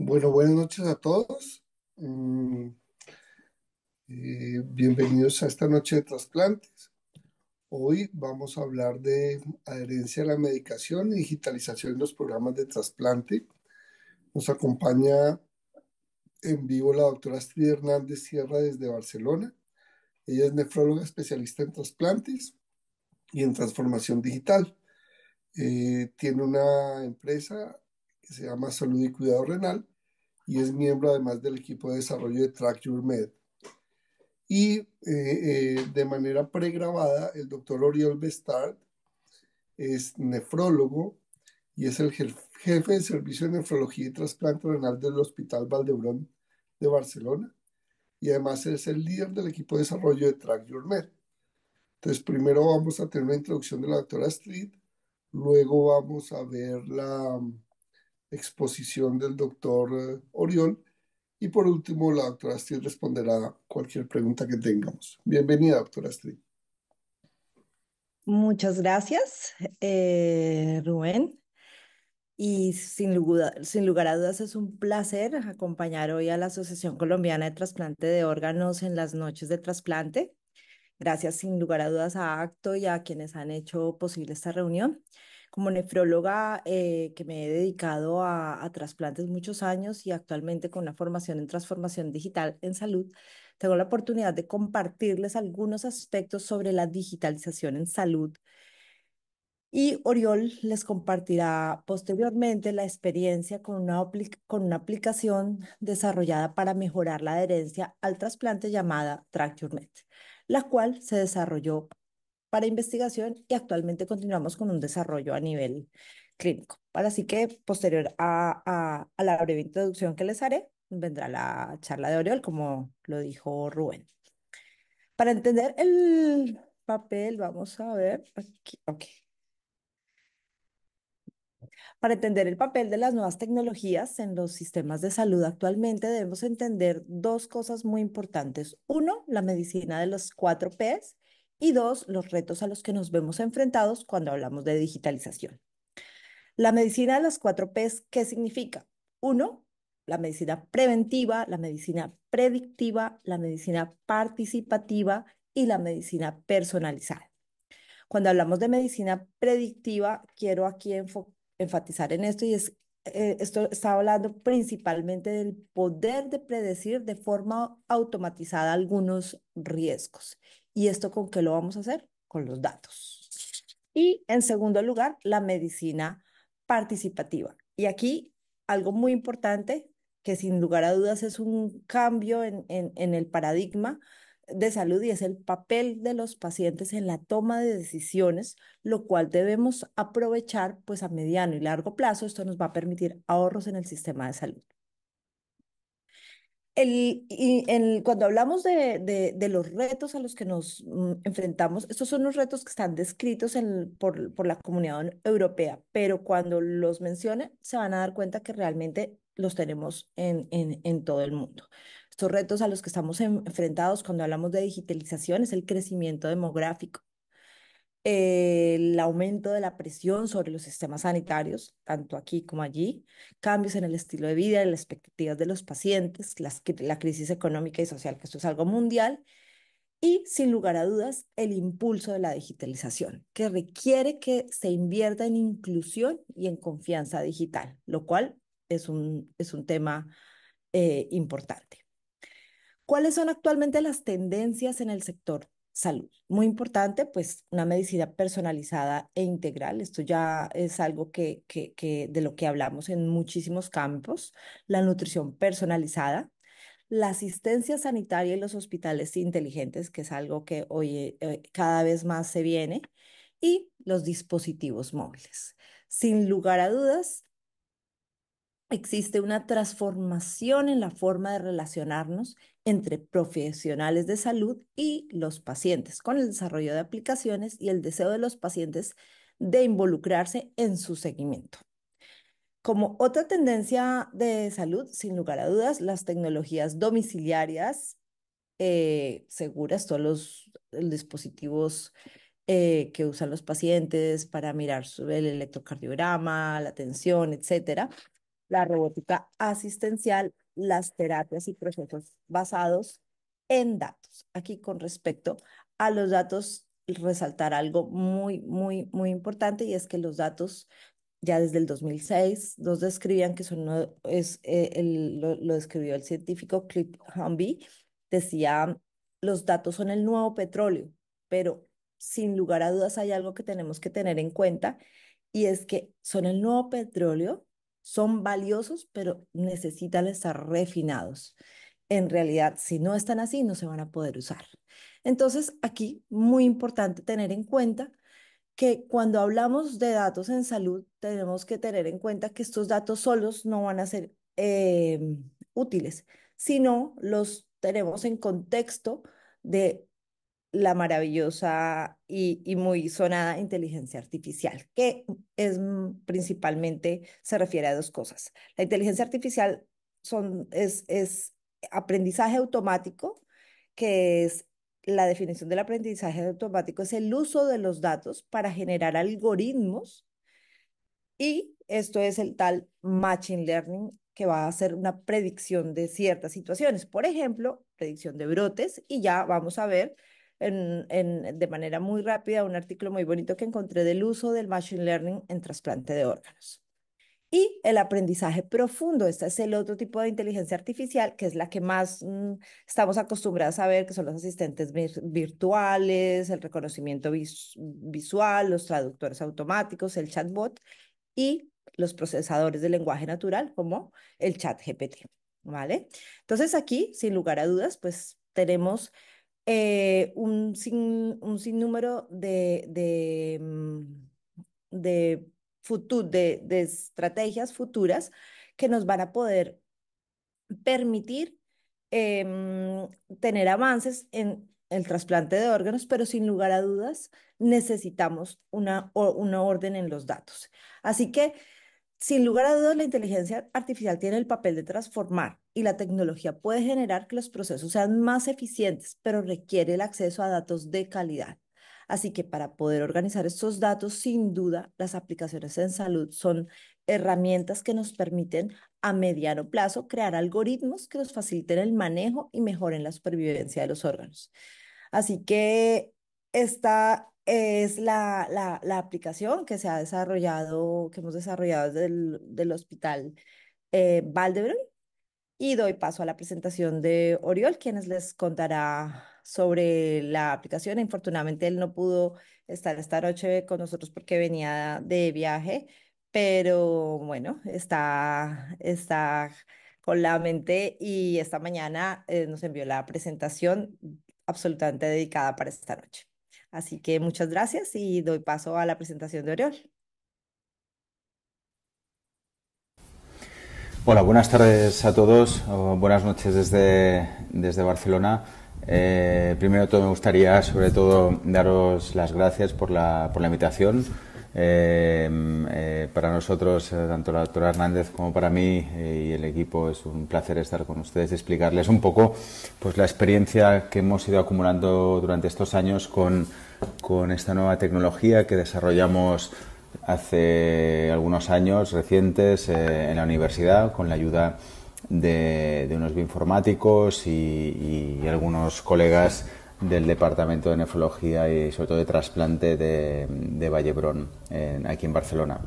Bueno, buenas noches a todos. Mm, eh, bienvenidos a esta noche de trasplantes. Hoy vamos a hablar de adherencia a la medicación y digitalización en los programas de trasplante. Nos acompaña en vivo la doctora Astrid Hernández Sierra desde Barcelona. Ella es nefróloga especialista en trasplantes y en transformación digital. Eh, tiene una empresa que se llama Salud y Cuidado Renal y es miembro además del equipo de desarrollo de Track Your Med. Y eh, eh, de manera pregrabada, el doctor Oriol Bestard es nefrólogo y es el jefe de servicio de nefrología y trasplante renal del Hospital Valdebrón de Barcelona. Y además es el líder del equipo de desarrollo de Track Your Med. Entonces, primero vamos a tener una introducción de la doctora Street, luego vamos a ver la exposición del doctor eh, Oriol. Y por último, la doctora Astrid responderá cualquier pregunta que tengamos. Bienvenida, doctora Astrid. Muchas gracias, eh, Rubén. Y sin lugar, sin lugar a dudas es un placer acompañar hoy a la Asociación Colombiana de Trasplante de Órganos en las noches de trasplante. Gracias sin lugar a dudas a ACTO y a quienes han hecho posible esta reunión. Como nefróloga eh, que me he dedicado a, trasplantes muchos años y actualmente con una formación en transformación digital en salud, tengo la oportunidad de compartirles algunos aspectos sobre la digitalización en salud. Y Oriol les compartirá posteriormente la experiencia con una, con una aplicación desarrollada para mejorar la adherencia al trasplante llamada TrackYourMed, la cual se desarrolló para investigación y actualmente continuamos con un desarrollo a nivel clínico. Así que posterior a, a, la breve introducción que les haré, vendrá la charla de Oriol, como lo dijo Rubén. Para entender el papel, vamos a ver aquí, ok. Para entender el papel de las nuevas tecnologías en los sistemas de salud actualmente debemos entender dos cosas muy importantes. Uno, la medicina de los cuatro Ps y dos, los retos a los que nos vemos enfrentados cuando hablamos de digitalización. La medicina de las cuatro Ps, ¿qué significa? Uno, la medicina preventiva, la medicina predictiva, la medicina participativa y la medicina personalizada. Cuando hablamos de medicina predictiva, quiero aquí enfatizar en esto y es eh, esto está hablando principalmente del poder de predecir de forma automatizada algunos riesgos. ¿Y esto con qué lo vamos a hacer? Con los datos. Y en segundo lugar, la medicina participativa. Y aquí algo muy importante que sin lugar a dudas es un cambio en, en, el paradigma de salud y es el papel de los pacientes en la toma de decisiones, lo cual debemos aprovechar pues a mediano y largo plazo. Esto nos va a permitir ahorros en el sistema de salud. El, y el, cuando hablamos de, de, los retos a los que nos mm, enfrentamos, estos son los retos que están descritos por, por la comunidad europea, pero cuando los mencione se van a dar cuenta que realmente los tenemos en, en, en todo el mundo. Estos retos a los que estamos enfrentados cuando hablamos de digitalización es el crecimiento demográfico, el aumento de la presión sobre los sistemas sanitarios, tanto aquí como allí, cambios en el estilo de vida y las expectativas de los pacientes, la crisis económica y social, que esto es algo mundial, y sin lugar a dudas, el impulso de la digitalización, que requiere que se invierta en inclusión y en confianza digital, lo cual es un, es un tema eh, importante. ¿Cuáles son actualmente las tendencias en el sector salud? Muy importante, pues una medicina personalizada e integral. Esto ya es algo que, que, que de lo que hablamos en muchísimos campos. La nutrición personalizada, la asistencia sanitaria y los hospitales inteligentes, que es algo que hoy eh, cada vez más se viene, y los dispositivos móviles. Sin lugar a dudas, existe una transformación en la forma de relacionarnos entre profesionales de salud y los pacientes, con el desarrollo de aplicaciones y el deseo de los pacientes de involucrarse en su seguimiento. Como otra tendencia de salud, sin lugar a dudas, las tecnologías domiciliarias eh, seguras, todos los, dispositivos eh, que usan los pacientes para mirar el electrocardiograma, la tensión, etcétera, la robótica asistencial, las terapias y procesos basados en datos. Aquí con respecto a los datos, resaltar algo muy, muy, muy importante y es que los datos ya desde el 2006 nos describían que son, es, eh, el, lo, lo, describió el científico Cliff Humby, decía, los datos son el nuevo petróleo, pero sin lugar a dudas hay algo que tenemos que tener en cuenta y es que son el nuevo petróleo, son valiosos, pero necesitan estar refinados. En realidad, si no están así, no se van a poder usar. Entonces, aquí muy importante tener en cuenta que cuando hablamos de datos en salud, tenemos que tener en cuenta que estos datos solos no van a ser eh, útiles, sino los tenemos en contexto de la maravillosa y, muy sonada inteligencia artificial, que es principalmente se refiere a dos cosas. La inteligencia artificial son, es, es aprendizaje automático, que es la definición del aprendizaje automático, es el uso de los datos para generar algoritmos y esto es el tal machine learning que va a hacer una predicción de ciertas situaciones, por ejemplo, predicción de brotes y ya vamos a ver en, en, de manera muy rápida un artículo muy bonito que encontré del uso del machine learning en trasplante de órganos. Y el aprendizaje profundo, este es el otro tipo de inteligencia artificial, que es la que más mmm, estamos acostumbrados a ver, que son los asistentes virtuales, el reconocimiento vis visual, los traductores automáticos, el chatbot y los procesadores de lenguaje natural, como el chat GPT, ¿vale? Entonces aquí, sin lugar a dudas, pues tenemos eh, un, sin, un sinnúmero de, de, de de, de estrategias futuras que nos van a poder permitir eh, tener avances en el trasplante de órganos, pero sin lugar a dudas necesitamos una, una orden en los datos. Así que, sin lugar a dudas, la inteligencia artificial tiene el papel de transformar y la tecnología puede generar que los procesos sean más eficientes, pero requiere el acceso a datos de calidad. Así que para poder organizar estos datos, sin duda, las aplicaciones en salud son herramientas que nos permiten a mediano plazo crear algoritmos que nos faciliten el manejo y mejoren la supervivencia de los órganos. Así que esta es la, la, la aplicación que se ha desarrollado, que hemos desarrollado desde el del hospital eh, y doy paso a la presentación de Oriol, quienes les contará sobre la aplicación. Infortunadamente él no pudo estar esta noche con nosotros porque venía de viaje, pero bueno, está, está con la mente y esta mañana eh, nos envió la presentación absolutamente dedicada para esta noche. Así que muchas gracias y doy paso a la presentación de Oriol. Hola, buenas tardes a todos, o buenas noches desde, desde Barcelona. Eh, primero todo me gustaría sobre todo daros las gracias por la, por la invitación. Eh, eh, para nosotros, eh, tanto la doctora Hernández como para mí eh, y el equipo, es un placer estar con ustedes y explicarles un poco pues, la experiencia que hemos ido acumulando durante estos años con, con esta nueva tecnología que desarrollamos hace algunos años recientes en la universidad con la ayuda de, unos bioinformáticos y, algunos colegas del Departamento de Nefrología y sobre todo de trasplante de, de Vallebrón, aquí en Barcelona.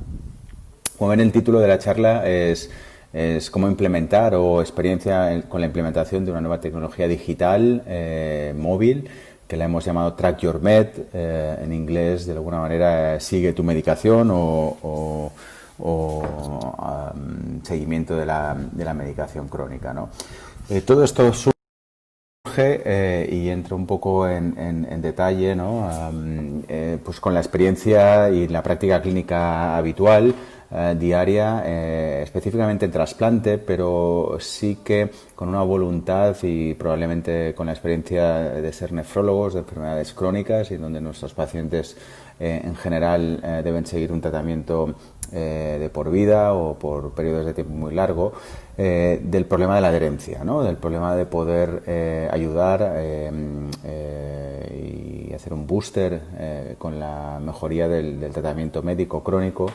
Como ven, el título de la charla es, es cómo implementar o experiencia con la implementación de una nueva tecnología digital eh, móvil que la hemos llamado Track Your Med, eh, en inglés de alguna manera sigue tu medicación o, seguimiento de la, medicación crónica. ¿no? Eh, todo esto eh, y entro un poco en, detalle ¿no? Eh, pues con la experiencia y la práctica clínica habitual eh, diaria, específicamente en trasplante, pero sí que con una voluntad y probablemente con la experiencia de ser nefrólogos de enfermedades crónicas y donde nuestros pacientes en general deben seguir un tratamiento de por vida o por periodos de tiempo muy largo, del problema de la adherencia, ¿no? del problema de poder ayudar y y hacer un booster con la mejoría del, tratamiento médico crónico.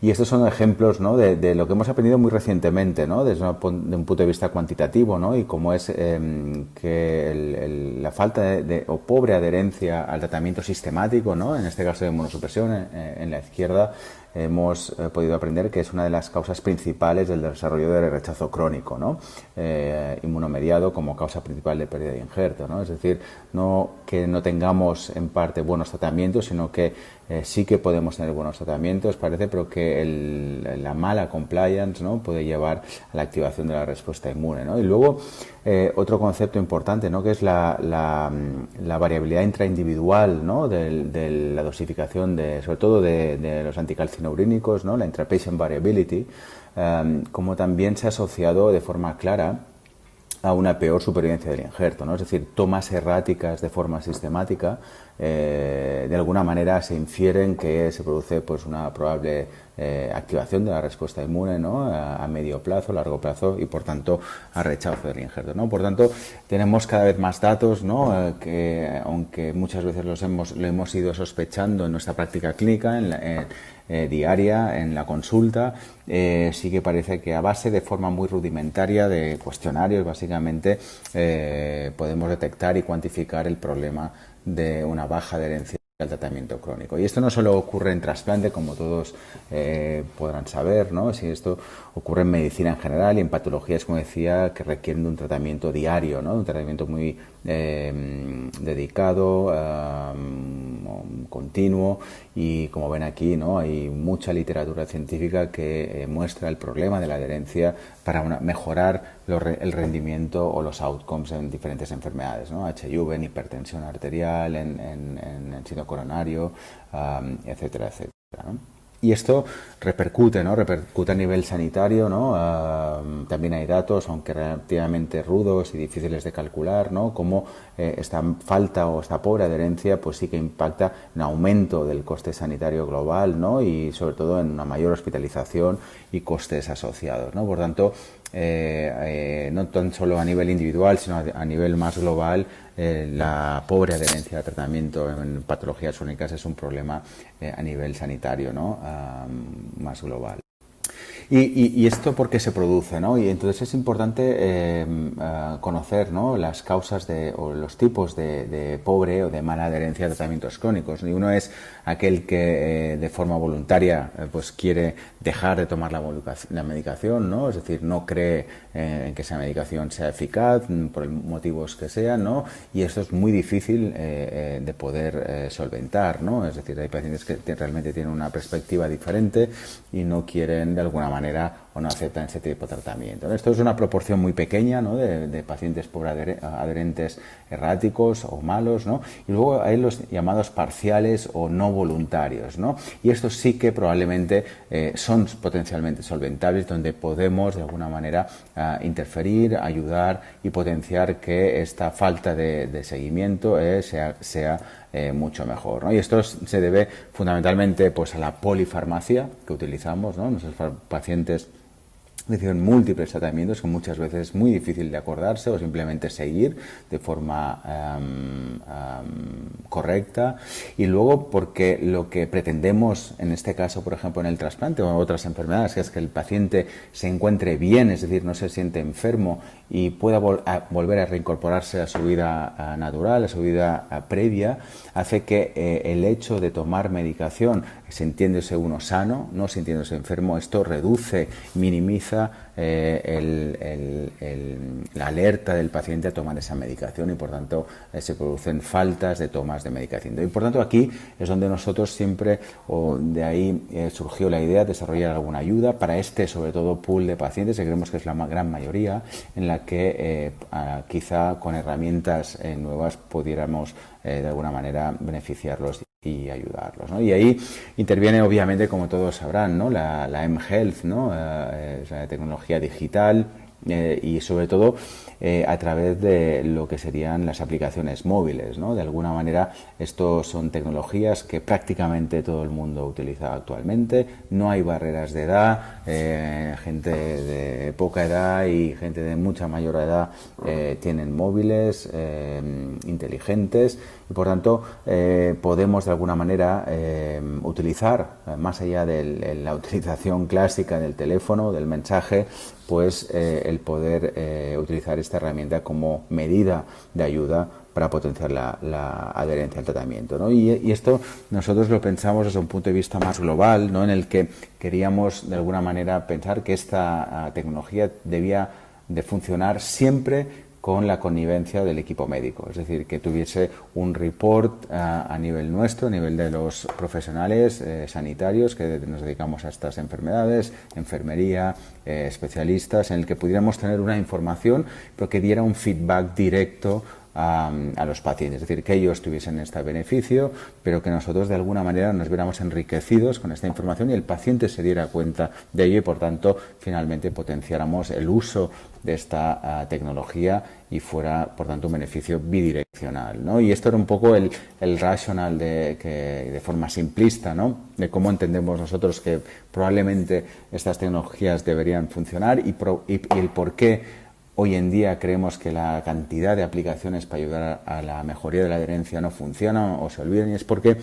Y estos son ejemplos ¿no? de, lo que hemos aprendido muy recientemente, ¿no? desde un, punto de vista cuantitativo, ¿no? y cómo es em, que la falta de, o pobre adherencia al tratamiento sistemático, ¿no? en este caso de inmunosupresión en la izquierda, hemos eh, podido aprender que es una de las causas principales del desarrollo del rechazo crónico, ¿no? Eh, inmunomediado como causa principal de pérdida de injerto. ¿no? Es decir, no que no tengamos en parte buenos tratamientos, sino que eh, sí que podemos tener buenos tratamientos, parece, pero que la mala compliance ¿no? puede llevar a la activación de la respuesta inmune. ¿no? Y luego, otro concepto importante, ¿no? que es la, la, variabilidad intraindividual ¿no? de, la dosificación, de, sobre todo de, los anticalcinos neurínicos, ¿no? la intrapatient variability, em, como también se ha asociado de forma clara a una peor supervivencia del injerto, ¿no? es decir, tomas erráticas de forma sistemática, eh, de alguna manera se infieren que se produce pues, una probable eh, activación de la respuesta inmune ¿no? a, medio plazo, largo plazo y por tanto a rechazo del injerto. ¿no? Por tanto, tenemos cada vez más datos ¿no? Eh, que, aunque muchas veces los hemos, lo hemos ido sospechando en nuestra práctica clínica, en la, diaria en la consulta, sí que parece que a base de forma muy rudimentaria de cuestionarios, básicamente, podemos detectar y cuantificar el problema de una baja adherencia al tratamiento crónico. Y esto no solo ocurre en trasplante, como todos podrán saber, ¿no? Si esto ocurre en medicina en general y en patologías, como decía, que requieren de un tratamiento diario, ¿no? Un tratamiento muy dedicado, continuo y como ven aquí no hay mucha literatura científica que eh, muestra el problema de la adherencia para mejorar el rendimiento o los outcomes en diferentes enfermedades ¿no? HIV en hipertensión arterial en, en, en coronario etcétera etcétera y esto repercute, ¿no? Repercute a nivel sanitario, ¿no? Ah, también hay datos, aunque relativamente rudos y difíciles de calcular, ¿no? Como eh, esta falta o esta pobre adherencia, pues sí que impacta en aumento del coste sanitario global, ¿no? Y sobre todo en una mayor hospitalización y costes asociados, ¿no? Por tanto, eh, eh, no tan solo a nivel individual, sino a, nivel más global, eh, la pobre adherencia al tratamiento en patologías únicas es un problema a nivel sanitario ¿no? más global. Y, esto por qué se produce, ¿no? Y entonces es importante conocer ¿no? las causas de, o los tipos de, pobre o de mala adherencia a tratamientos crónicos. Y uno es aquel que de forma voluntaria pues quiere dejar de tomar la, medicación, ¿no? Es decir, no cree eh, en que esa medicación sea eficaz mm, por motivos que sean, ¿no? Y esto es muy difícil eh, eh, de poder solventar, ¿no? Es decir, hay pacientes que realmente tienen una perspectiva diferente y no quieren de alguna manera no aceptan ese tipo de tratamiento. Esto es una proporción muy pequeña, ¿no? De, pacientes pobre adherentes erráticos o malos, ¿no? Y luego hay los llamados parciales o no voluntarios, ¿no? Y estos sí que probablemente son potencialmente solventables, donde podemos de alguna manera ah, interferir, ayudar y potenciar que esta falta de, seguimiento eh, sea, eh, mucho mejor. Y esto se debe fundamentalmente pues, a la polifarmacia que utilizamos, ¿no? nuestros pacientes Necesitan múltiples tratamientos que muchas veces es muy difícil de acordarse o simplemente seguir de forma em, em, correcta. Y luego porque lo que pretendemos en este caso, por ejemplo, en el trasplante o en otras enfermedades, que es que el paciente se encuentre bien, es decir, no se siente enfermo y pueda volver a reincorporarse a su vida natural, a su vida previa, hace que eh, el hecho de tomar medicación, sintiéndose uno sano, no sintiéndose enfermo, esto reduce, minimiza eh, la alerta del paciente a tomar esa medicación y por tanto eh, se producen faltas de tomas de medicación. Y por tanto aquí es donde nosotros siempre, o de ahí surgió la idea de desarrollar alguna ayuda para este, sobre todo, pool de pacientes, que creemos que es la gran mayoría, en la que quizá con herramientas nuevas pudiéramos de alguna manera beneficiarlos y ayudarlos. Y ahí interviene, obviamente, como todos sabrán, la, la M-Health. Eh, tecnología digital eh, y sobre todo eh, a través de lo que serían las aplicaciones móviles. De alguna manera, estos son tecnologías que prácticamente todo el mundo utiliza actualmente. No hay barreras de edad, gente de poca edad y gente de mucha mayor edad tienen móviles inteligentes y por tanto eh, podemos de alguna manera eh, utilizar, más allá de la utilización clásica del teléfono, del mensaje, pues el poder utilizar esta herramienta como medida de ayuda para potenciar la, adherencia al tratamiento. ¿no? Y, esto nosotros lo pensamos desde un punto de vista más global, ¿no? en el que queríamos de alguna manera pensar que esta ah, tecnología debía de funcionar siempre con la connivencia del equipo médico, es decir, que tuviese un report ah, a, nivel nuestro, a nivel de los profesionales eh, sanitarios que nos dedicamos a estas enfermedades, enfermería, eh, especialistas, en el que pudiéramos tener una información, pero que diera un feedback directo a, los pacientes, es decir, que ellos tuviesen este beneficio, pero que nosotros de alguna manera nos viéramos enriquecidos con esta información y el paciente se diera cuenta de ello y, por tanto, finalmente potenciáramos el uso de esta ah, tecnología y fuera, por tanto, un beneficio bidireccional. ¿no? Y esto era un poco el, el racional de, de forma simplista, ¿no? de cómo entendemos nosotros que probablemente estas tecnologías deberían funcionar y, y el por qué Hoy en día creemos que la cantidad de aplicaciones para ayudar a la mejoría de la adherencia no funciona o se olvidan y es porque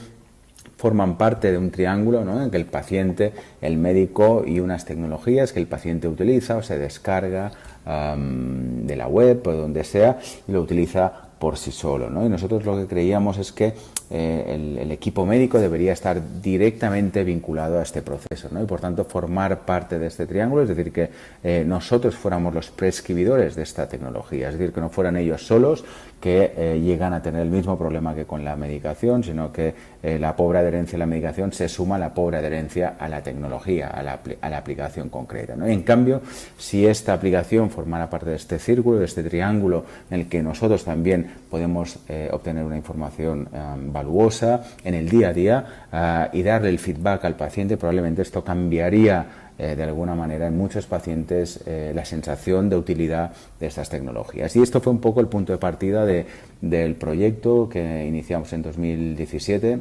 forman parte de un triángulo ¿no? en que el paciente, el médico y unas tecnologías que el paciente utiliza o se descarga de la web o donde sea y lo utiliza por sí solo. ¿no? Y nosotros lo que creíamos es que eh, el, equipo médico debería estar directamente vinculado a este proceso ¿no? y por tanto formar parte de este triángulo, es decir, que eh, nosotros fuéramos los prescribidores de esta tecnología, es decir, que no fueran ellos solos que eh, llegan a tener el mismo problema que con la medicación, sino que la pobre adherencia a la medicación se suma a la pobre adherencia a la tecnología, a la, a la aplicación concreta. ¿no? en cambio, si esta aplicación formara parte de este círculo, de este triángulo en el que nosotros también podemos obtener una información valuosa en el día a día ah, y darle el feedback al paciente, probablemente esto cambiaría eh, de alguna manera en muchos pacientes eh, la sensación de utilidad de estas tecnologías. Y esto fue un poco el punto de partida de, del proyecto que iniciamos en 2017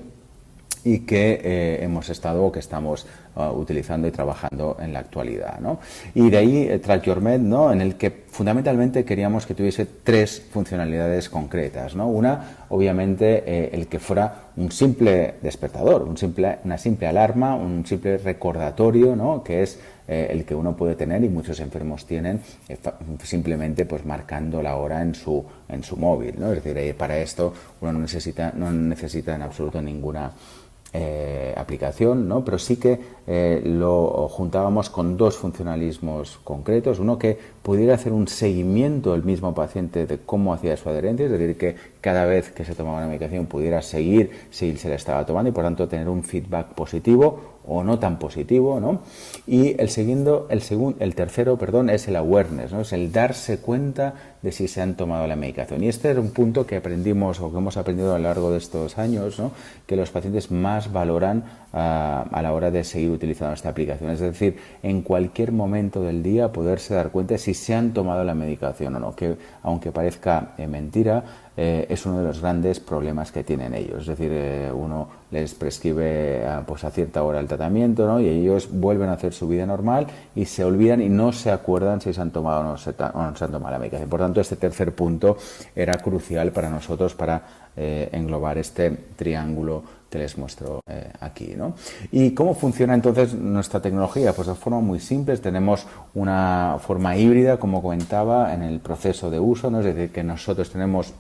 y que eh, hemos estado o que estamos uh, utilizando y trabajando en la actualidad. ¿no? Y de ahí eh, Med, ¿no? en el que fundamentalmente queríamos que tuviese tres funcionalidades concretas. ¿no? Una, obviamente, eh, el que fuera un simple despertador, un simple, una simple alarma, un simple recordatorio, ¿no? que es el que uno puede tener y muchos enfermos tienen simplemente pues marcando la hora en su en su móvil ¿no? es decir para esto uno no necesita no necesita en absoluto ninguna eh, aplicación, ¿no? pero sí que eh, lo juntábamos con dos funcionalismos concretos. Uno que pudiera hacer un seguimiento del mismo paciente de cómo hacía su adherencia, es decir, que cada vez que se tomaba una medicación pudiera seguir si se le estaba tomando y por tanto tener un feedback positivo o no tan positivo, ¿no? Y el segundo, el segundo, el tercero, perdón, es el awareness, ¿no? Es el darse cuenta de si se han tomado la medicación. Y este es un punto que aprendimos o que hemos aprendido a lo largo de estos años, ¿no? Que los pacientes más valoran ah, a la hora de seguir utilizando esta aplicación. Es decir, en cualquier momento del día poderse dar cuenta si se han tomado la medicación o no. Que aunque parezca eh, mentira, eh, es uno de los grandes problemas que tienen ellos. Es decir, eh, uno les prescribe a, pues a cierta hora el tratamiento ¿no? y ellos vuelven a hacer su vida normal y se olvidan y no se acuerdan si se han tomado o no se, han tomado la medicación. Por tanto, este tercer punto era crucial para nosotros para englobar este triángulo les muestro aquí. ¿no? ¿Y cómo funciona entonces nuestra tecnología? Pues de forma muy simple, tenemos una forma híbrida, como comentaba, en el proceso de uso, ¿no? es decir, que nosotros tenemos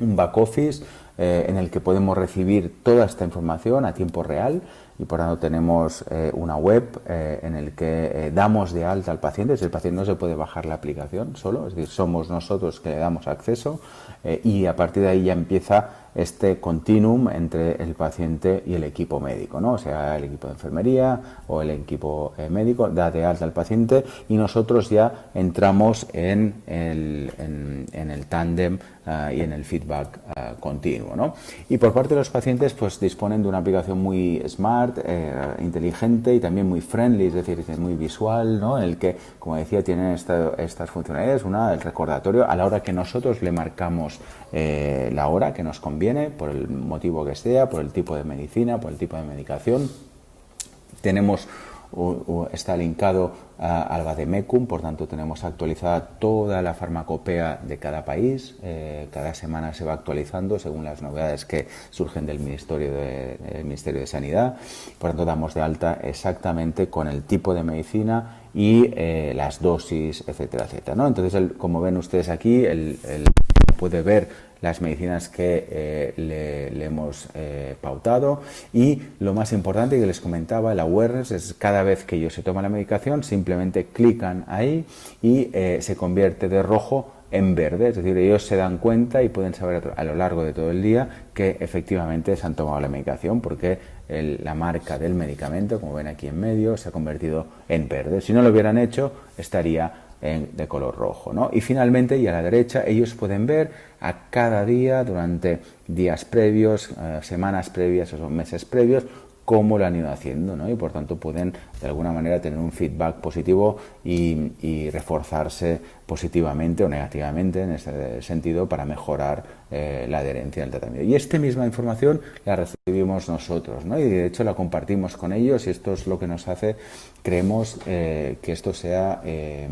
un back office eh, en el que podemos recibir toda esta información a tiempo real y por tanto tenemos eh, una web eh, en el que damos de alta al paciente, el paciente no se puede bajar la aplicación solo, es decir, somos nosotros que le damos acceso y a partir de ahí ya empieza este continuum entre el paciente y el equipo médico, ¿no? O sea, el equipo de enfermería o el equipo eh, médico da de alta al paciente y nosotros ya entramos en el, en, el tándem ah, y en el feedback ah, continuo, ¿no? Y por parte de los pacientes, pues disponen de una aplicación muy smart, eh, inteligente y también muy friendly, es decir, muy visual, ¿no? En el que, como decía, tienen estas funcionalidades, una, el recordatorio a la hora que nosotros le marcamos eh, la hora que nos conviene, por el motivo que sea, por el tipo de medicina, por el tipo de medicación. Tenemos está linkado al Bademecum, por tanto tenemos actualizada toda la farmacopea de cada país. Eh, cada semana se va actualizando según las novedades que surgen del Ministerio de, Ministerio de Sanidad. Por tanto, damos de alta exactamente con el tipo de medicina y eh, las dosis, etcétera, etcétera. Entonces, como ven ustedes aquí, el, puede ver las medicinas que eh, le, hemos eh, pautado y lo más importante que les comentaba, el awareness, es cada vez que ellos se toman la medicación, simplemente clican ahí y se convierte de rojo en verde, es decir, ellos se dan cuenta y pueden saber a lo largo de todo el día que efectivamente se han tomado la medicación porque la marca del medicamento, como ven aquí en medio, se ha convertido en verde. Si no lo hubieran hecho, estaría de color rojo. ¿no? Y finalmente, y a la derecha, ellos pueden ver a cada día, durante días previos, eh, semanas previas o meses previos, cómo lo han ido haciendo, ¿no? Y por tanto pueden de alguna manera tener un feedback positivo y, reforzarse positivamente o negativamente en ese sentido para mejorar eh, la adherencia al tratamiento. Y esta misma información la recibimos nosotros, ¿no? Y de hecho la compartimos con ellos y esto es lo que nos hace, creemos eh, que esto sea eh,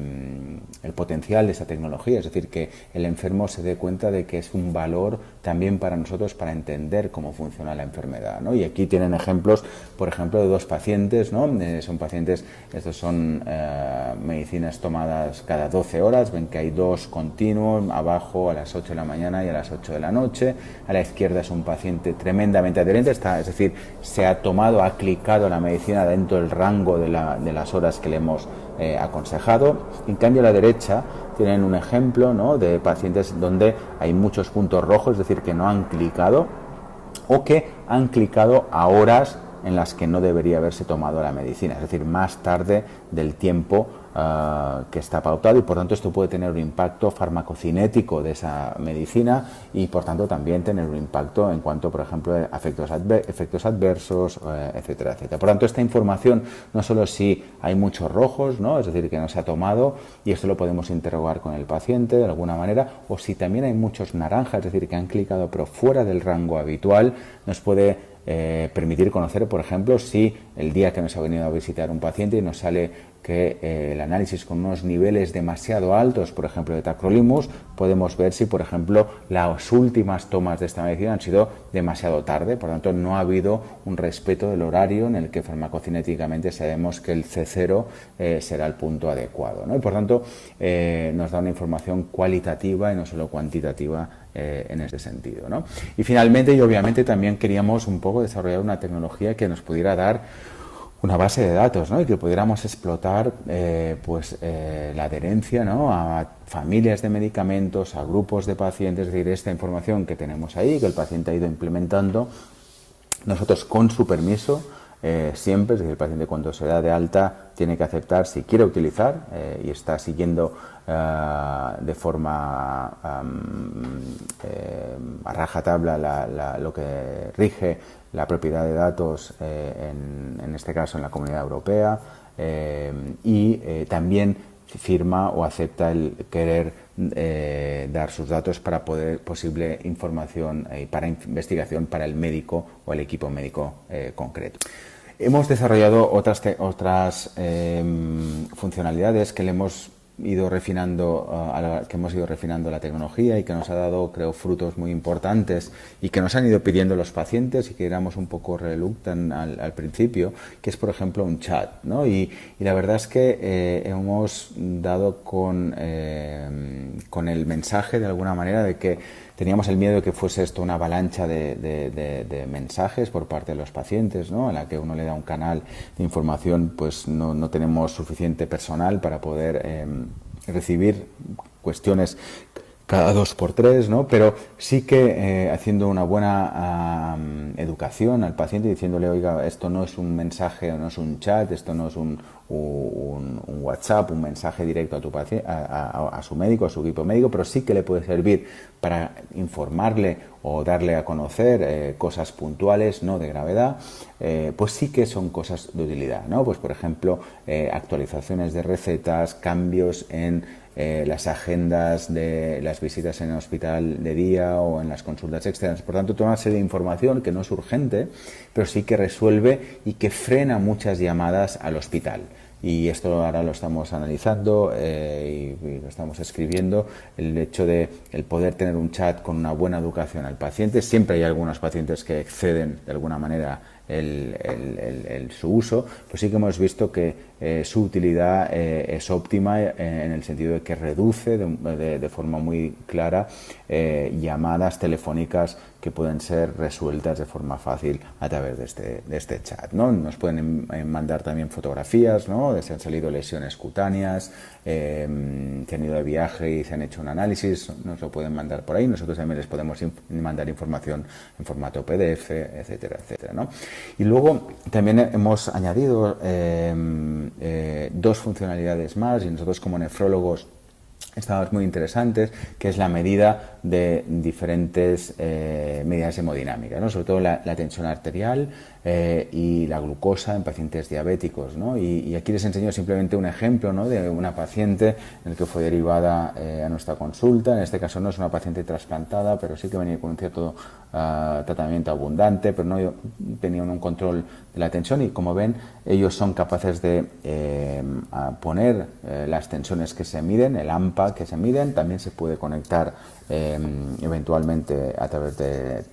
el potencial de esa tecnología, es decir, que el enfermo se dé cuenta de que es un valor también para nosotros para entender cómo funciona la enfermedad, ¿no? Y aquí tienen ejemplos, por ejemplo, de dos pacientes, ¿no? son pacientes, estos son eh, medicinas tomadas cada 12 horas, ven que hay dos continuos, abajo a las 8 de la mañana y a las 8 de la noche, a la izquierda es un paciente tremendamente adherente, es decir, se ha tomado, ha clicado la medicina dentro del rango de, las horas que le hemos eh, aconsejado. En cambio, a la derecha tienen un ejemplo de pacientes donde hay muchos puntos rojos, es decir, que no han clicado o que han clicado a horas en las que no debería haberse tomado la medicina, es decir, más tarde del tiempo Ah, que está pautado y por tanto esto puede tener un impacto farmacocinético de esa medicina y por tanto también tener un impacto en cuanto, por ejemplo, a efectos, adversos, eh, etcétera, etcétera. Por tanto, esta información no solo si hay muchos rojos, ¿no? es decir, que no se ha tomado y esto lo podemos interrogar con el paciente de alguna manera, o si también hay muchos naranjas, es decir, que han clicado pero fuera del rango habitual, nos puede eh, permitir conocer, por ejemplo, si el día que nos ha venido a visitar un paciente y nos sale que eh, el análisis con unos niveles demasiado altos, por ejemplo, de tacrolimus, podemos ver si, por ejemplo, las últimas tomas de esta medicina han sido demasiado tarde, por lo tanto, no ha habido un respeto del horario en el que farmacocinéticamente sabemos que el C0 eh, será el punto adecuado. ¿no? Y por tanto, eh, nos da una información cualitativa y no solo cuantitativa en este sentido. ¿no? Y finalmente, y obviamente, también queríamos un poco desarrollar una tecnología que nos pudiera dar una base de datos ¿no? y que pudiéramos explotar eh, pues, eh, la adherencia ¿no? a familias de medicamentos, a grupos de pacientes, es decir, esta información que tenemos ahí, que el paciente ha ido implementando, nosotros con su permiso, eh, siempre, es decir, el paciente cuando se da de alta tiene que aceptar si quiere utilizar y está siguiendo de forma a rajatabla lo que rige la propiedad de datos, eh, en, este caso en la Comunidad Europea, eh, y eh, también firma o acepta el querer dar sus datos para poder posible información y para investigación para el médico o el equipo médico concreto. Hemos desarrollado otras, otras funcionalidades que le hemos ido refinando, uh, que hemos ido refinando la tecnología y que nos ha dado, creo, frutos muy importantes y que nos han ido pidiendo los pacientes y que éramos un poco reluctan al, principio, que es, por ejemplo, un chat. ¿no? Y, la verdad es que eh, hemos dado con, eh, con el mensaje, de alguna manera, de que teníamos el miedo de que fuese esto una avalancha de, mensajes por parte de los pacientes, ¿no? a la que uno le da un canal de información, pues no, tenemos suficiente personal para poder em, recibir cuestiones cada dos por tres, ¿no? Pero sí que eh, haciendo una buena educación al paciente, diciéndole, oiga, esto no es un mensaje, no es un chat, esto no es un, un, WhatsApp, un mensaje directo a, tu paciente, a, su médico, a su equipo médico, pero sí que le puede servir para informarle o darle a conocer eh, cosas puntuales, no de gravedad, eh, pues sí que son cosas de utilidad, ¿no? Pues por ejemplo, actualizaciones de recetas, cambios en las agendas de las visitas en el hospital de día o en las consultas externas. Por tanto, toda una serie de información que no es urgente, pero sí que resuelve y que frena muchas llamadas al hospital y esto ahora lo estamos analizando eh, y, lo estamos escribiendo, el hecho de el poder tener un chat con una buena educación al paciente. Siempre hay algunos pacientes que exceden de alguna manera el, su uso, pues sí que hemos visto que eh, su utilidad eh, es óptima en el sentido de que reduce de, de forma muy clara llamadas telefónicas pueden ser resueltas de forma fácil a través de este, de este chat. ¿no? Nos pueden mandar también fotografías ¿no? de si han salido lesiones cutáneas, eh, si han ido de viaje y se han hecho un análisis, nos lo pueden mandar por ahí. Nosotros también les podemos mandar información en formato PDF, etcétera, etcétera. ¿no? Y luego también hemos añadido em, eh, dos funcionalidades más y nosotros como nefrólogos estados muy interesantes, que es la medida de diferentes eh, medidas hemodinámicas, ¿no? sobre todo la, tensión arterial eh, y la glucosa en pacientes diabéticos. ¿no? Y, aquí les enseño simplemente un ejemplo ¿no? de una paciente en el que fue derivada eh, a nuestra consulta. En este caso no es una paciente trasplantada, pero sí que venía con un cierto ah, tratamiento abundante, pero no tenían un control de la tensión y como ven ellos son capaces de poner las tensiones que se miden, el AMPA que se miden, también se puede conectar Em, eventualmente a través de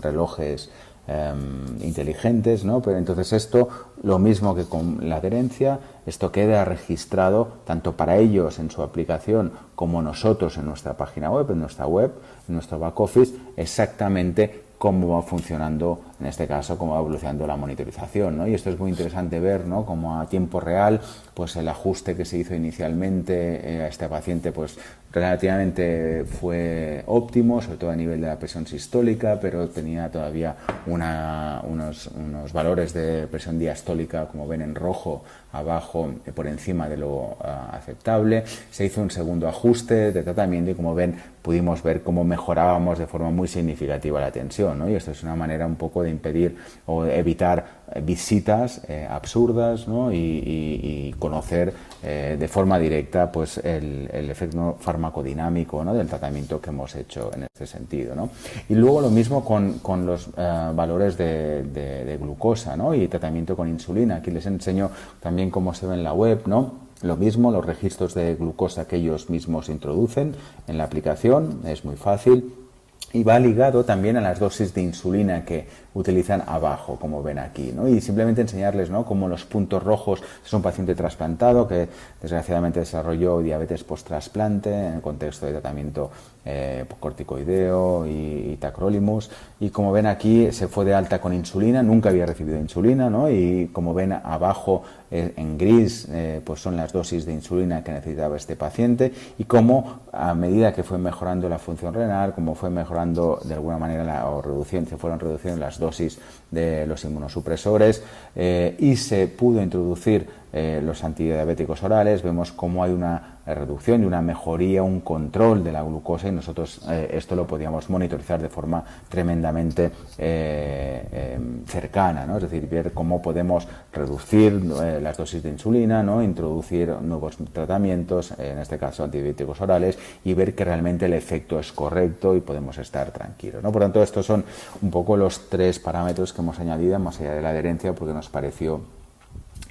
relojes em, inteligentes, ¿no? Pero entonces esto, lo mismo que con la adherencia, esto queda registrado tanto para ellos en su aplicación como nosotros en nuestra página web, en nuestra web, en nuestro back office, exactamente cómo va funcionando, en este caso, cómo va evolucionando la monitorización. ¿no? Y esto es muy interesante ver ¿no? cómo a tiempo real pues el ajuste que se hizo inicialmente eh, a este paciente pues relativamente fue óptimo, sobre todo a nivel de la presión sistólica, pero tenía todavía unos, unos, valores de presión diastólica, como ven en rojo, abajo, eh, por encima de lo ah, aceptable. Se hizo un segundo ajuste de tratamiento y, como ven, pudimos ver cómo mejorábamos de forma muy significativa la tensión. ¿no? Y esto es una manera un poco de impedir o evitar eh, visitas eh, absurdas ¿no? y, conocer de forma directa pues, el, el efecto farmacodinámico ¿no? del tratamiento que hemos hecho en este sentido. ¿no? Y luego lo mismo con, con los eh, valores de, de, glucosa ¿no? y tratamiento con insulina. Aquí les enseño también cómo se ve en la web. ¿no? Lo mismo, los registros de glucosa que ellos mismos introducen en la aplicación, es muy fácil y va ligado también a las dosis de insulina que utilizan abajo, como ven aquí, ¿no? Y simplemente enseñarles, ¿no? Como los puntos rojos es un paciente trasplantado que desgraciadamente desarrolló diabetes post-trasplante en el contexto de tratamiento eh, corticoideo y, tacrolimus y como ven aquí se fue de alta con insulina, nunca había recibido insulina, ¿no? Y como ven abajo eh, en gris eh, pues son las dosis de insulina que necesitaba este paciente y cómo a medida que fue mejorando la función renal, como fue mejorando de alguna manera o reduciendo, se fueron reduciendo las dosis de los inmunosupresores eh, y se pudo introducir eh, los antidiabéticos orales, vemos cómo hay una reducción y una mejoría, un control de la glucosa y nosotros eh, esto lo podíamos monitorizar de forma tremendamente em, cercana, ¿no? es decir, ver cómo podemos reducir las dosis de insulina, ¿no? introducir nuevos tratamientos, en este caso antibióticos orales, y ver que realmente el efecto es correcto y podemos estar tranquilos. ¿no? Por tanto, estos son un poco los tres parámetros que hemos añadido más allá de la adherencia porque nos pareció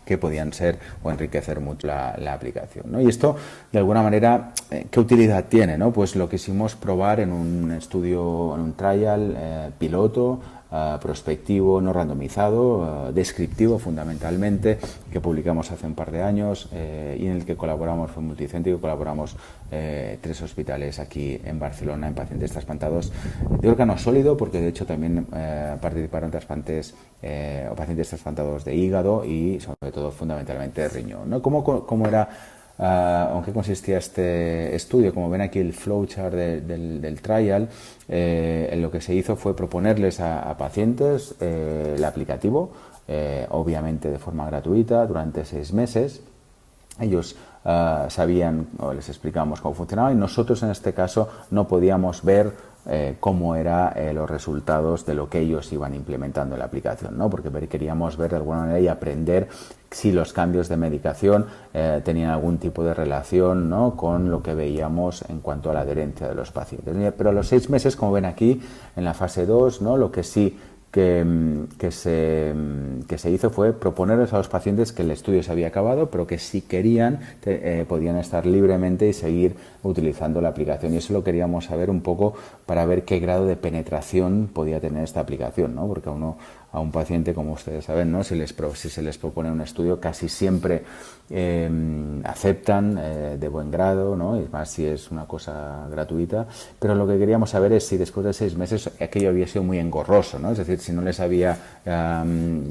que podían ser o enriquecer mucho la, aplicación. ¿no? Y esto, de alguna manera, eh, ¿qué utilidad tiene? ¿no? Pues lo quisimos probar en un estudio, en un trial eh, piloto eh, prospectivo, no randomizado, descriptivo fundamentalmente, que publicamos hace un par de años y en el que colaboramos, fue multicéntrico, colaboramos tres hospitales aquí en Barcelona en pacientes trasplantados de órgano sólido, porque de hecho también participaron trasplantes o pacientes trasplantados de hígado y sobre todo fundamentalmente de riñón. ¿no? ¿Cómo, cómo era Uh, ¿En qué consistía este estudio? Como ven aquí el flowchart del, trial, eh, lo que se hizo fue proponerles a, pacientes eh, el aplicativo, eh, obviamente de forma gratuita, durante seis meses. Ellos ah, sabían o les explicábamos cómo funcionaba y nosotros en este caso no podíamos ver eh, cómo eran eh, los resultados de lo que ellos iban implementando en la aplicación, ¿no? porque queríamos ver de alguna manera y aprender si los cambios de medicación eh, tenían algún tipo de relación ¿no? con lo que veíamos en cuanto a la adherencia de los pacientes. Pero a los seis meses, como ven aquí, en la fase 2, ¿no? lo que sí que, mm, que, se, mm, que, se, hizo fue proponerles a los pacientes que el estudio se había acabado, pero que si querían eh, podían estar libremente y seguir utilizando la aplicación. Y eso lo queríamos saber un poco para ver qué grado de penetración podía tener esta aplicación, ¿no? porque uno a un paciente, como ustedes saben, ¿no? si, se les propone un estudio, casi siempre em, aceptan eh, de buen grado, ¿no? y más si es una cosa gratuita, pero lo que queríamos saber es si después de seis meses aquello había sido muy engorroso, ¿no? es decir, si no les había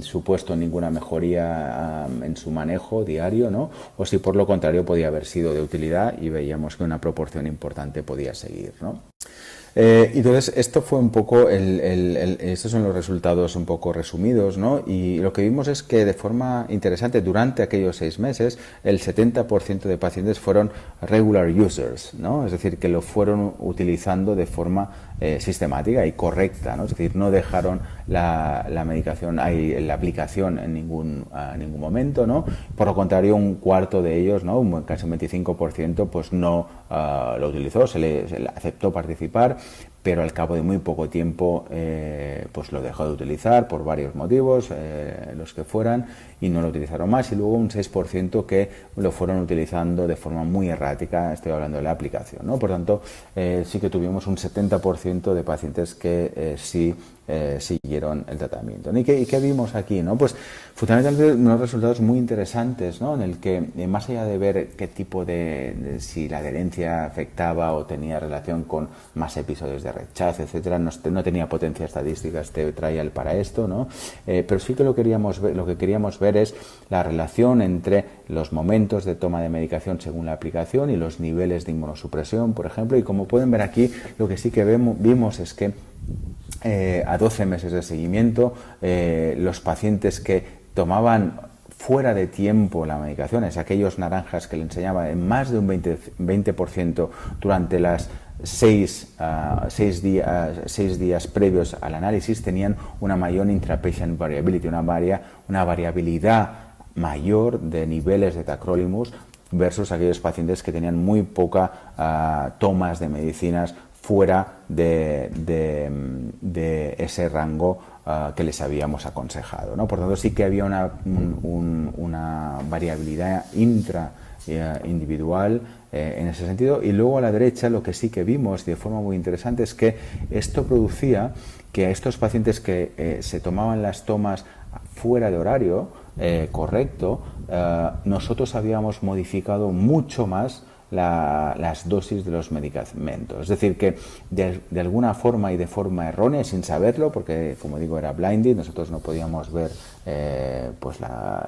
supuesto ninguna mejoría en su manejo diario, ¿no? o si por lo contrario podía haber sido de utilidad y veíamos que una proporción importante podía seguir. ¿no? Eh, entonces, esto fue un poco, el, estos son los resultados un poco resumidos, ¿no? Y lo que vimos es que de forma interesante, durante aquellos seis meses, el 70% de pacientes fueron regular users, ¿no? Es decir, que lo fueron utilizando de forma eh, sistemática y correcta, ¿no? Es decir, no dejaron la, medicación, la aplicación en ningún, ningún momento, ¿no? Por lo contrario, un cuarto de ellos, ¿no? Un, casi un 25%, pues no ah, lo utilizó, se le, aceptó participar, pero al cabo de muy poco tiempo eh, pues lo dejó de utilizar por varios motivos, eh, los que fueran, y no lo utilizaron más, y luego un 6% que lo fueron utilizando de forma muy errática, estoy hablando de la aplicación. ¿no? Por tanto, eh, sí que tuvimos un 70% de pacientes que sí eh, siguieron el tratamiento. ¿Y qué, vimos aquí? Pues fundamentalmente unos resultados muy interesantes, ¿no? en el que eh, más allá de ver qué tipo de, si la adherencia afectaba o tenía relación con más episodios de rechazo, etcétera, no, tenía potencia estadística este trial para esto, ¿no? Eh, pero sí que lo, queríamos ver, lo que queríamos ver es la relación entre los momentos de toma de medicación según la aplicación y los niveles de inmunosupresión, por ejemplo, y como pueden ver aquí, lo que sí que vimos es que eh, a 12 meses de seguimiento, eh, los pacientes que tomaban fuera de tiempo la medicación, es aquellos naranjas que le enseñaba en más de un 20%, durante las seis, ah, seis, días, previos al análisis, tenían una mayor intrapatient variability, una, una variabilidad mayor de niveles de tacrolimus versus aquellos pacientes que tenían muy poca ah, tomas de medicinas fuera de, ese rango ah, que les habíamos aconsejado. Por tanto, sí que había una, variabilidad intra eh, individual eh, en ese sentido. Y luego a la derecha lo que sí que vimos de forma muy interesante es que esto producía que a estos pacientes que eh, se tomaban las tomas fuera de horario correcto, nosotros habíamos modificado mucho más las dosis de los medicamentos. Es decir, que de, alguna forma y de forma errónea, sin saberlo, porque como digo era blinded, nosotros no podíamos ver eh, pues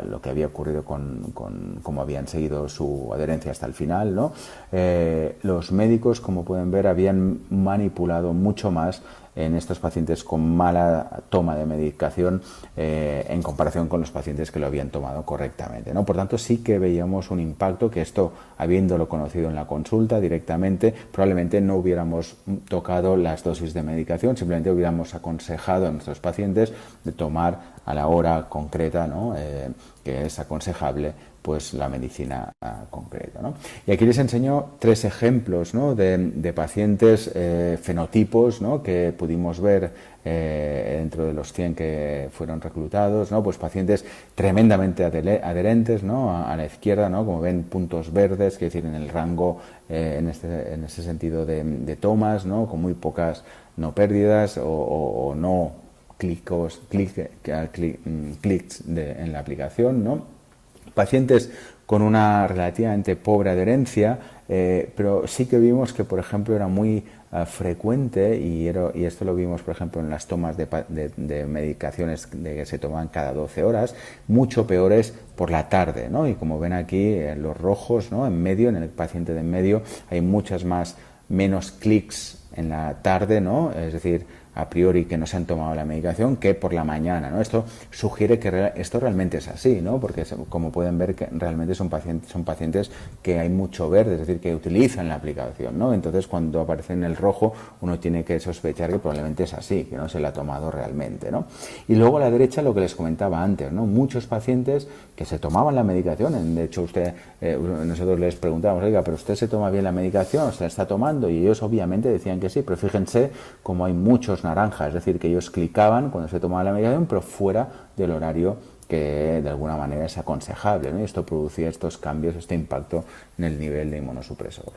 lo que había ocurrido con, con, cómo habían seguido su adherencia hasta el final. ¿no? Eh, los médicos, como pueden ver, habían manipulado mucho más en estos pacientes con mala toma de medicación eh, en comparación con los pacientes que lo habían tomado correctamente. ¿no? Por tanto, sí que veíamos un impacto que esto, habiéndolo conocido en la consulta directamente, probablemente no hubiéramos tocado las dosis de medicación, simplemente hubiéramos aconsejado a nuestros pacientes de tomar a la hora concreta ¿no? Eh, que es aconsejable pues la medicina ah, concreta. ¿no? Y aquí les enseño tres ejemplos ¿no? de, pacientes eh, fenotipos ¿no? que pudimos ver eh, dentro de los 100 que fueron reclutados, ¿no? pues pacientes tremendamente adherentes ¿no? a, la izquierda, ¿no? como ven puntos verdes, que decir en el rango eh, en, este, en ese sentido de, tomas, ¿no? con muy pocas no pérdidas o, no clicos, clic, mm, clics en la aplicación, ¿no? Pacientes con una relativamente pobre adherencia, eh, pero sí que vimos que, por ejemplo, era muy eh, frecuente, y, esto lo vimos, por ejemplo, en las tomas de, medicaciones de que se toman cada 12 horas, mucho peores por la tarde, ¿no? Y como ven aquí, en los rojos, ¿no? En medio, en el paciente de en medio, hay muchas más, menos clics en la tarde, ¿no? Es decir, a priori que no se han tomado la medicación que por la mañana. ¿no? Esto sugiere que esto realmente es así, ¿no? porque como pueden ver que realmente son pacientes, son pacientes que hay mucho verde, es decir, que utilizan la aplicación. ¿no? Entonces cuando aparece en el rojo uno tiene que sospechar que probablemente es así, que no se la ha tomado realmente. ¿no? Y luego a la derecha lo que les comentaba antes, ¿no? muchos pacientes que se tomaban la medicación, de hecho usted, eh, nosotros les preguntábamos, oiga, pero usted se toma bien la medicación, se la está tomando, y ellos obviamente decían que sí, pero fíjense como hay muchos naranjas, es decir, que ellos clicaban cuando se tomaba la medicación, pero fuera del horario que de alguna manera es aconsejable, y esto producía estos cambios, este impacto en el nivel de inmunosupresor.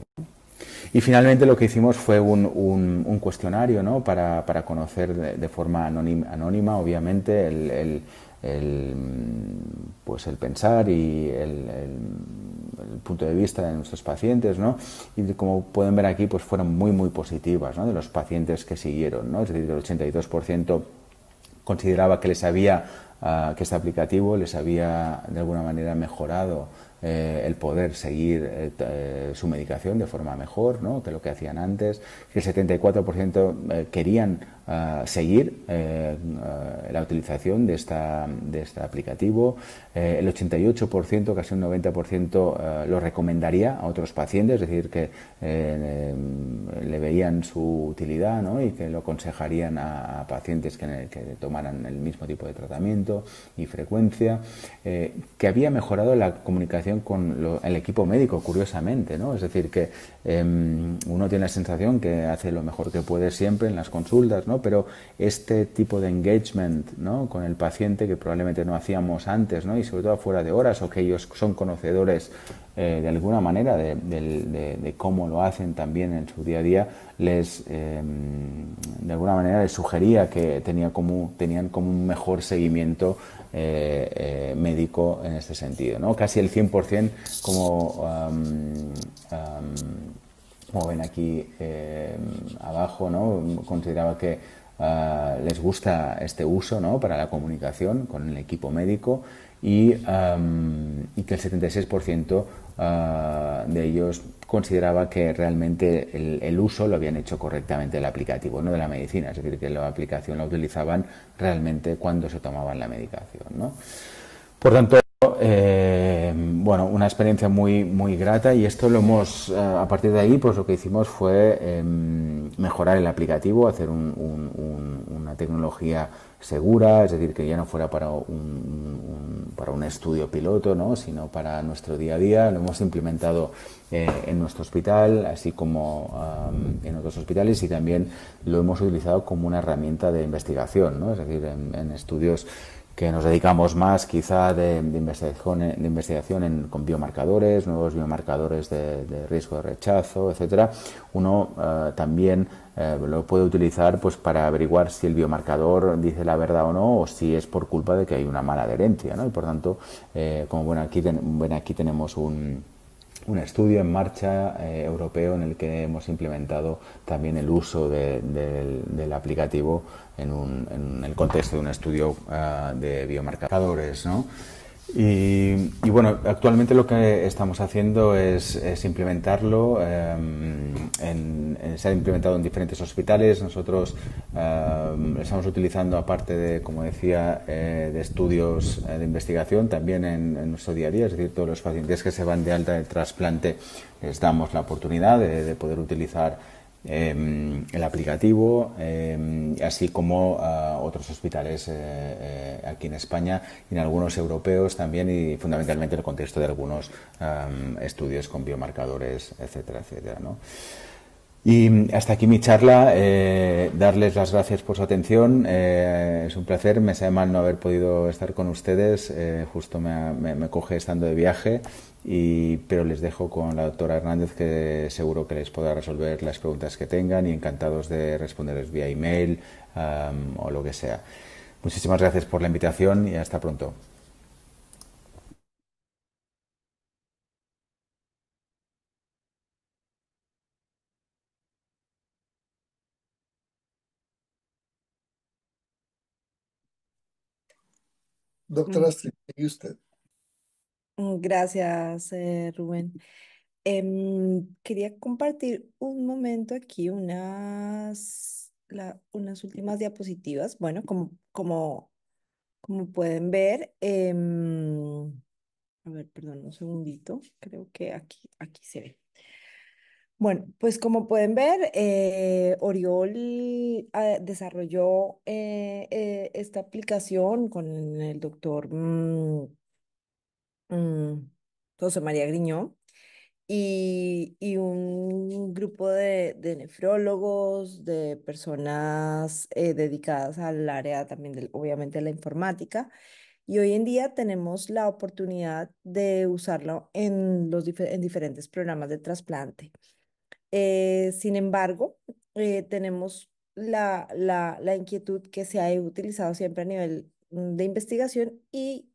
Y finalmente lo que hicimos fue un, un, cuestionario ¿no? para, para conocer de, forma anónima, obviamente, el, el, pues el pensar y el, punto de vista de nuestros pacientes, ¿no? Y como pueden ver aquí, pues fueron muy, muy positivas, ¿no? De los pacientes que siguieron, ¿no? Es decir, el 82% consideraba que les había, uh, que este aplicativo les había de alguna manera mejorado eh, el poder seguir eh, eh, su medicación de forma mejor ¿no? que lo que hacían antes, que el 74% querían seguir la utilización de, esta, de este aplicativo, el 88%, casi un 90% lo recomendaría a otros pacientes, es decir, que le veían su utilidad ¿no? y que lo aconsejarían a, pacientes que, que, tomaran el mismo tipo de tratamiento y frecuencia, que había mejorado la comunicación con el equipo médico, curiosamente, ¿no? Es decir, que em, uno tiene la sensación que hace lo mejor que puede siempre en las consultas, ¿no? Pero este tipo de engagement. Con el paciente que probablemente no hacíamos antes. Y sobre todo fuera de horas o que ellos son conocedores eh, de alguna manera de, cómo lo hacen también en su día a día, les em, de alguna manera les sugería que tenía como, tenían como un mejor seguimiento eh, eh, médico en este sentido. Casi el 100%, como, como ven aquí abajo, ¿no? consideraba que ah, les gusta este uso ¿no? para la comunicación con el equipo médico y, y que el 76% Ah, de ellos consideraba que realmente el, uso lo habían hecho correctamente el aplicativo, no de la medicina, es decir, que la aplicación la utilizaban realmente cuando se tomaban la medicación. ¿no? Por tanto, eh, bueno, una experiencia muy, muy grata y esto lo hemos, eh, a partir de ahí, pues lo que hicimos fue em, mejorar el aplicativo, hacer una tecnología segura, es decir, que ya no fuera para un, para un estudio piloto, ¿no? sino para nuestro día a día. Lo hemos implementado eh, en nuestro hospital, así como en otros hospitales, y también lo hemos utilizado como una herramienta de investigación, ¿no? es decir, en estudios que nos dedicamos más quizá de, investigación, de investigación con biomarcadores, nuevos biomarcadores de, riesgo de rechazo, etcétera, uno eh, también eh, lo puede utilizar pues para averiguar si el biomarcador dice la verdad o no o si es por culpa de que hay una mala adherencia, ¿no? Y por tanto, eh, como bueno aquí, ven, aquí tenemos un un estudio en marcha eh, europeo en el que hemos implementado también el uso del aplicativo en, el contexto de un estudio ah, de biomarcadores. ¿no? Y, bueno, actualmente lo que estamos haciendo es, implementarlo. Em, se ha implementado en diferentes hospitales. Nosotros em, estamos utilizando, aparte de, como decía, eh, de estudios eh, de investigación, también en, nuestro día a día. Es decir, todos los pacientes que se van de alta de trasplante les damos la oportunidad de poder utilizar Em, el aplicativo, em, así como otros hospitales eh, eh, aquí en España y en algunos europeos también y fundamentalmente en el contexto de algunos estudios con biomarcadores, etcétera, etcétera. Y hasta aquí mi charla. Eh, darles las gracias por su atención. es un placer. Me sabe mal no haber podido estar con ustedes. justo me, coge estando de viaje. Y, pero les dejo con la doctora Hernández que seguro que les podrá resolver las preguntas que tengan y encantados de responderles vía email o lo que sea. Muchísimas gracias por la invitación y hasta pronto. Doctora Astrid, ¿y usted? Mm, gracias, eh, Rubén. Em, quería compartir un momento aquí, unas la, unas últimas diapositivas. Bueno, como, como, como pueden ver, em, a ver, perdón, un segundito. Creo que aquí, aquí se ve. Bueno, pues como pueden ver, eh, Oriol ah, desarrolló eh, esta aplicación con el doctor José María Griñó y, y un grupo de, nefrólogos, de personas dedicadas al área también, obviamente, de la informática. Y hoy en día tenemos la oportunidad de usarlo en, los en diferentes programas de trasplante. Eh, sin embargo, eh, tenemos la, la, la, inquietud que se ha utilizado siempre a nivel mm, de investigación y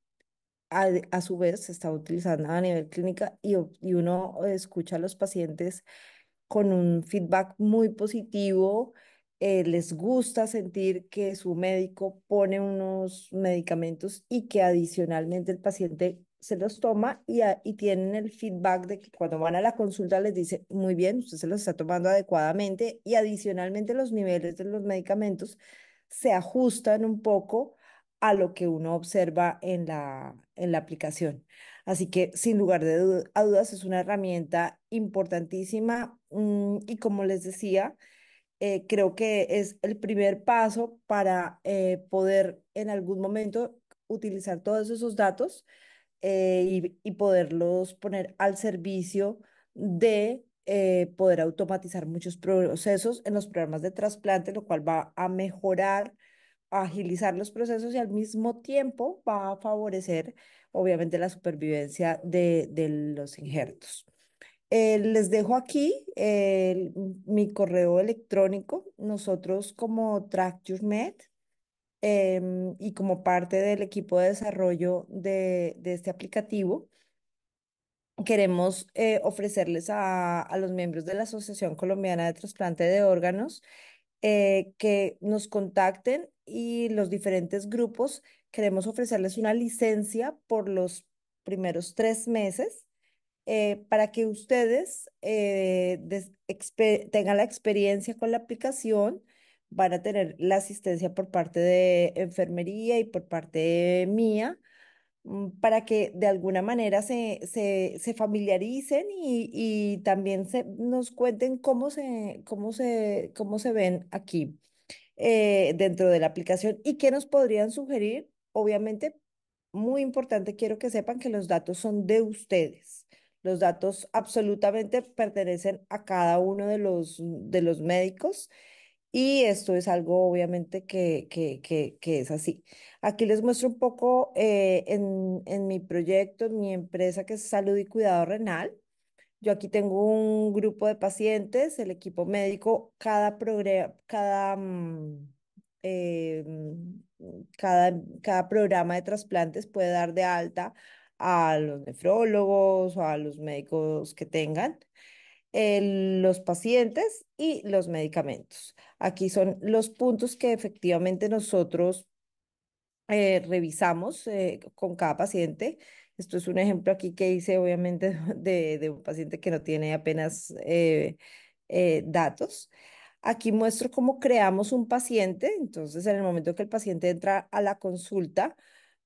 a, a su vez se está utilizando a nivel clínica y, y uno escucha a los pacientes con un feedback muy positivo eh, les gusta sentir que su médico pone unos medicamentos y que adicionalmente el paciente se los toma y, y tienen el feedback de que cuando van a la consulta les dice, muy bien, usted se los está tomando adecuadamente y adicionalmente los niveles de los medicamentos se ajustan un poco a lo que uno observa en la, en la aplicación. Así que sin lugar de dudas es una herramienta importantísima mm, y como les decía, eh, creo que es el primer paso para eh, poder en algún momento utilizar todos esos datos eh, y, y, poderlos poner al servicio de poder automatizar muchos procesos en los programas de trasplante, lo cual va a mejorar, a agilizar los procesos y al mismo tiempo va a favorecer, obviamente, la supervivencia de, los injertos. Eh, les dejo aquí mi correo electrónico. Nosotros como TrackYourMed em, y como parte del equipo de desarrollo de, este aplicativo, queremos eh, ofrecerles a, los miembros de la Asociación Colombiana de Trasplante de Órganos eh, que nos contacten y los diferentes grupos queremos ofrecerles una licencia por los primeros tres meses eh, para que ustedes eh, tengan la experiencia con la aplicación, van a tener la asistencia por parte de enfermería y por parte mía, para que de alguna manera se, se, se familiaricen y, y también se, nos cuenten cómo se, cómo se, cómo se ven aquí eh, dentro de la aplicación y qué nos podrían sugerir. Obviamente, muy importante, quiero que sepan que los datos son de ustedes. Los datos absolutamente pertenecen a cada uno de los, de los médicos y esto es algo obviamente que, que, que, que es así. Aquí les muestro un poco eh, en, en mi proyecto, en mi empresa que es Salud y Cuidado Renal. Yo aquí tengo un grupo de pacientes, el equipo médico, cada, cada, mm, eh, mm, cada, cada programa de trasplantes puede dar de alta a los nefrólogos o a los médicos que tengan, los pacientes y los medicamentos. Aquí son los puntos que efectivamente nosotros eh, revisamos eh, con cada paciente. Esto es un ejemplo aquí que hice obviamente de, un paciente que no tiene apenas eh, datos. Aquí muestro cómo creamos un paciente. Entonces, en el momento que el paciente entra a la consulta,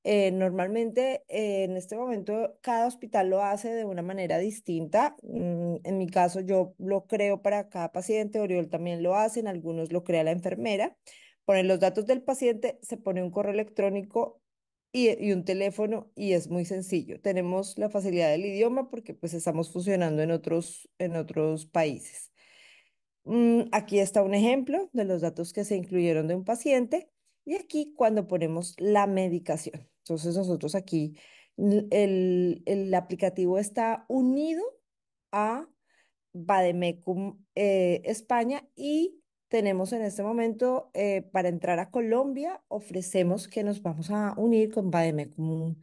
eh, normalmente eh, en este momento cada hospital lo hace de una manera distinta. Mm, en mi caso yo lo creo para cada paciente, Oriol también lo hace, en algunos lo crea la enfermera. Ponen los datos del paciente, se pone un correo electrónico y, y, un teléfono y es muy sencillo. Tenemos la facilidad del idioma porque pues estamos funcionando en otros, en otros países. Mm, aquí está un ejemplo de los datos que se incluyeron de un paciente y aquí cuando ponemos la medicación. Entonces nosotros aquí, el, el aplicativo está unido a Bademecum eh, España y tenemos en este momento eh, para entrar a Colombia, ofrecemos que nos vamos a unir con Bademecum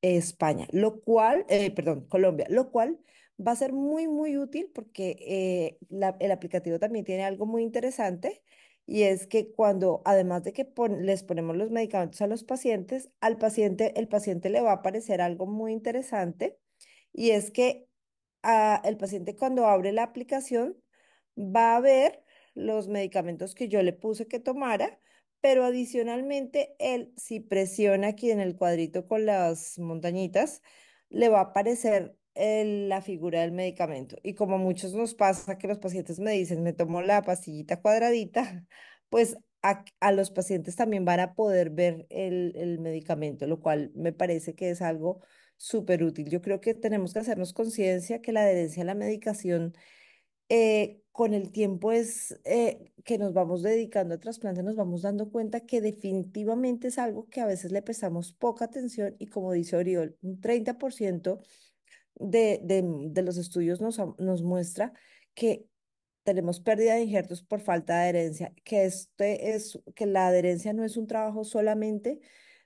España, lo cual, eh, perdón, Colombia, lo cual va a ser muy, muy útil porque el aplicativo también tiene algo muy interesante y es que cuando, además de que les ponemos los medicamentos a los pacientes, al paciente, el paciente le va a aparecer algo muy interesante, y es que a, el paciente cuando abre la aplicación va a ver los medicamentos que yo le puse que tomara, pero adicionalmente él, si presiona aquí en el cuadrito con las montañitas, le va a aparecer el- la figura del medicamento. Y como muchos nos pasa que los pacientes me dicen, me tomo la pastillita cuadradita, pues a, a los pacientes también van a poder ver el, el medicamento, lo cual me parece que es algo súper útil. Yo creo que tenemos que hacernos conciencia que la adherencia a la medicación eh, con el tiempo es eh, que nos vamos dedicando a trasplante, nos vamos dando cuenta que definitivamente es algo que a veces le prestamos poca atención y como dice Oriol, un 30% de, de, de los estudios nos, nos muestra que tenemos pérdida de injertos por falta de adherencia, que, este es, que la adherencia no es un trabajo solamente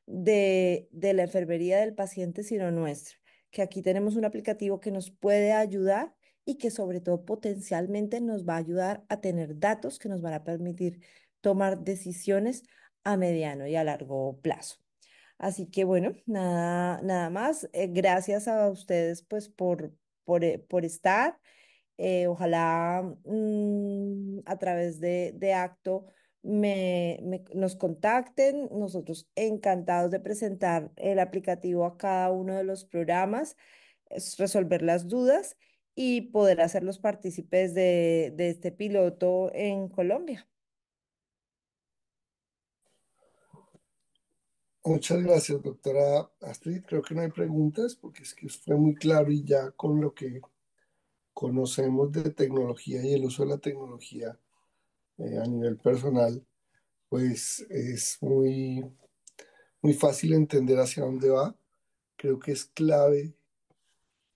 de, de la enfermería del paciente, sino nuestra, que aquí tenemos un aplicativo que nos puede ayudar y que sobre todo potencialmente nos va a ayudar a tener datos que nos van a permitir tomar decisiones a mediano y a largo plazo. Así que bueno, nada, nada más. Eh, gracias a ustedes pues por, por, eh, por estar. Eh, ojalá mm, a través de, de Acto me, nos contacten. Nosotros encantados de presentar el aplicativo a cada uno de los programas, es resolver las dudas y poder hacerlos partícipes de, de este piloto en Colombia. Muchas gracias, doctora Astrid. Creo que no hay preguntas porque es que fue muy claro y ya con lo que conocemos de tecnología y el uso de la tecnología eh, a nivel personal, pues es muy, muy fácil entender hacia dónde va. Creo que es clave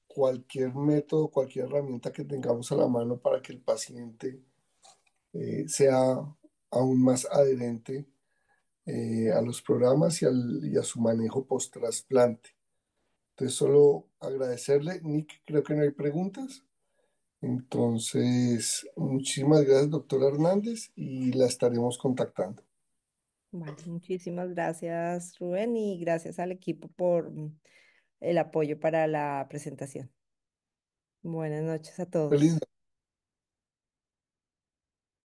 cualquier método, cualquier herramienta que tengamos a la mano para que el paciente eh, sea aún más adherente eh, a los programas y, al- y a su manejo post-trasplante. Entonces, solo agradecerle. Nick, creo que no hay preguntas. Entonces, muchísimas gracias, doctora Hernández, y la estaremos contactando. Vale, muchísimas gracias, Rubén, y gracias al equipo por mm, el apoyo para la presentación. Buenas noches a Feliz todos.